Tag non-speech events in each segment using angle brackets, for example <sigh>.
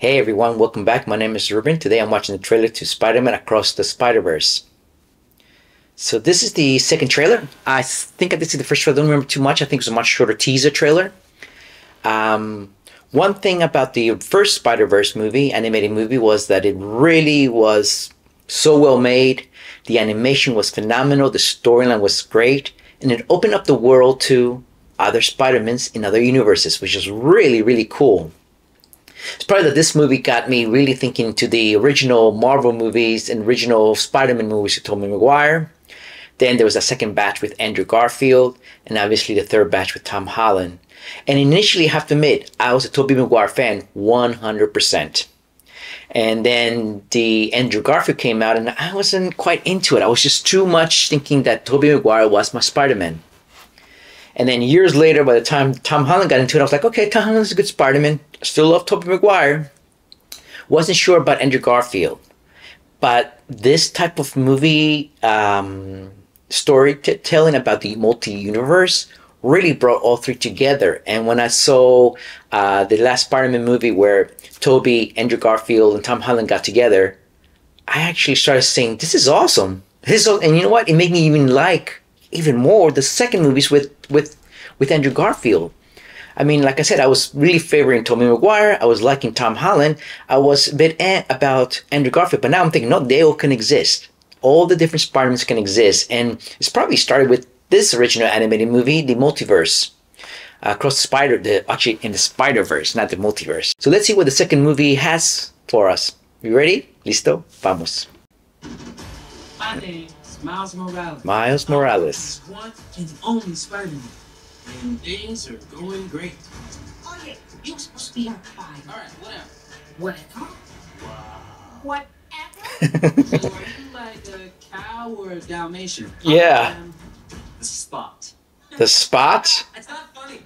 Hey everyone, welcome back. My name is Ruben. Today I'm watching the trailer to Spider-Man Across the Spider-Verse. So this is the second trailer. I think I did see the first trailer. I don't remember too much. I think it was a much shorter teaser trailer. Um, one thing about the first Spider-Verse movie, animated movie, was that it really was so well made. The animation was phenomenal. The storyline was great. And it opened up the world to other Spider-Mans in other universes, which is really, really cool. It's probably that this movie got me really thinking to the original Marvel movies and original Spider-Man movies with Tobey Maguire. Then there was a second batch with Andrew Garfield, and obviously the third batch with Tom Holland. And initially, I have to admit, I was a Tobey Maguire fan 100%. And then the Andrew Garfield came out, and I wasn't quite into it. I was just too much thinking that Tobey Maguire was my Spider-Man. And then years later, by the time Tom Holland got into it, I was like, okay, Tom Holland's a good Spider-Man. Still love Tobey Maguire. Wasn't sure about Andrew Garfield. But this type of movie um, storytelling about the multi-universe really brought all three together. And when I saw uh, the last Spider-Man movie where Tobey, Andrew Garfield, and Tom Holland got together, I actually started saying, "This is awesome." This is, and you know what? It made me even like even more the second movies with with with Andrew Garfield. I mean, like I said, I was really favoring Tobey Maguire. I was liking Tom Holland. I was a bit eh about Andrew Garfield, but now I'm thinking, no, they all can exist. All the different Spider-Mans can exist, and it's probably started with this original animated movie, the multiverse. Uh, across the spider, the actually in the Spider Verse, not the multiverse. So let's see what the second movie has for us. You ready? Listo? Vamos. My name's Miles Morales. Miles Morales. One and only Spider-Man. And things are going great. Oh yeah, you're supposed to be on fire. Alright, whatever. Whatever. Whatever. <laughs> So are you like a cow or a Dalmatian? Yeah. Um, the spot. The spot? <laughs> It's not funny.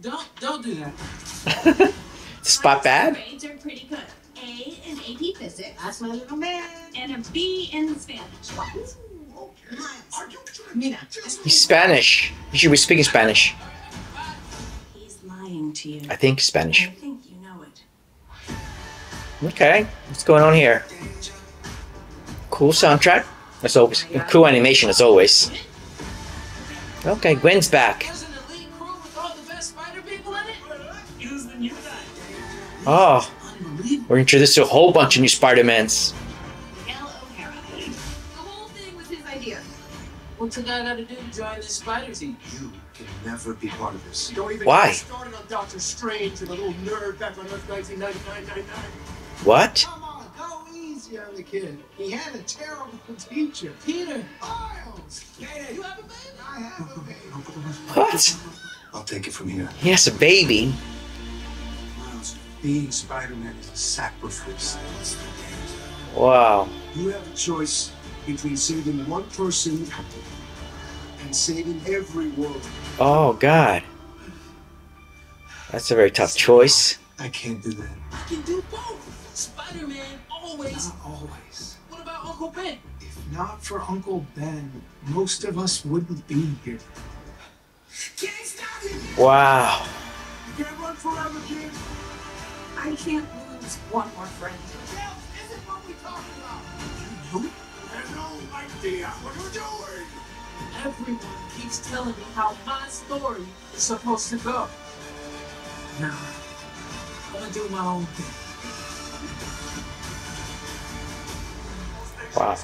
Don't don't do that. <laughs> Spot bad? Grades are pretty good. A in AP Physics That's my little man. and a B in Spanish. Miles, mira, He's Spanish. He should be speaking Spanish. He's lying to you. I think I Spanish. think you know it. Okay, what's going on here? Cool soundtrack. As always, cool animation as always. Okay, Gwen's back. There's an elite crew with all the best spider people in it. Use the new guy. Oh, we're introduced to a whole bunch of new Spider-Mans. What's a guy got to do to join this spider team? You can never be part of this. Don't even Why? get started on Doctor Strange and the little nerd back on Earth 1999 What? Come on, go easy on the kid. He had a terrible teacher. Peter. Miles! You have a baby? I have a baby. What? I'll take it from here. He has a baby. Miles, being Spider-Man is a sacrifice. Wow. You have a choice between saving one person and saving every world. Oh God. That's a very tough choice. I can't do that. I can do both. Spider-Man always. Not always. What about Uncle Ben? If not for Uncle Ben, most of us wouldn't be here. Can't stop him! Wow. You can't run forever, kid! I can't lose one more friend. Tails isn't what we talked about! You have no idea what you're doing! Everyone keeps telling me how my story is supposed to go. Now, I'm gonna do my own thing. Wow.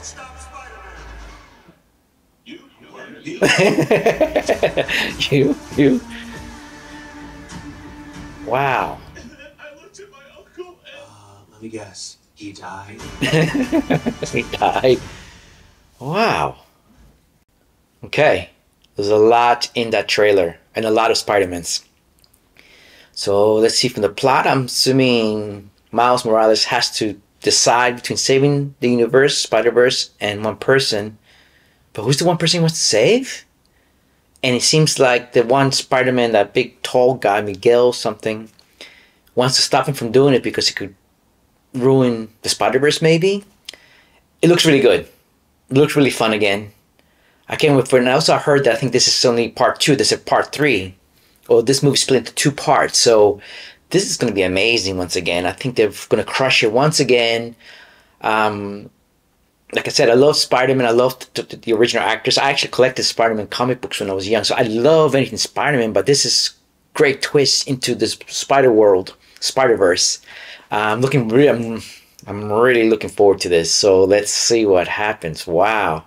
<laughs> you, you. Wow. Uh, let me guess. He died. <laughs> he died. Wow. Okay. There's a lot in that trailer and a lot of Spider-Mans. So let's see from the plot. I'm assuming Miles Morales has to decide between saving the universe, Spider-Verse, and one person. But who's the one person he wants to save? And it seems like the one Spider-Man, that big tall guy, Miguel something, wants to stop him from doing it because he could ruin the Spider Verse, maybe. It looks really good. Looks really fun again. I can't wait for it. And I also heard that I think this is only part two. This is part three. Well, this movie split into two parts. So this is going to be amazing once again. I think they're going to crush it once again. Um, like I said, I love Spider Man. I love the, original actors. I actually collected Spider Man comic books when I was young, so I love anything Spider Man. But this is great twist into this Spider World, Spider Verse. Uh, I'm looking really, I'm, I'm really looking forward to this. So let's see what happens. Wow.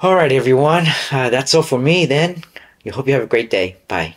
All right, everyone. Uh, that's all for me then. I hope you have a great day. Bye.